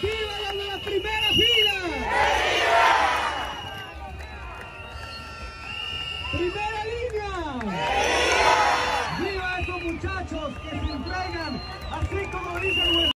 ¡Viva la primera fila! ¡Viva! ¡Primera línea! ¡Viva! ¡Viva esos muchachos que se entregan así como dicen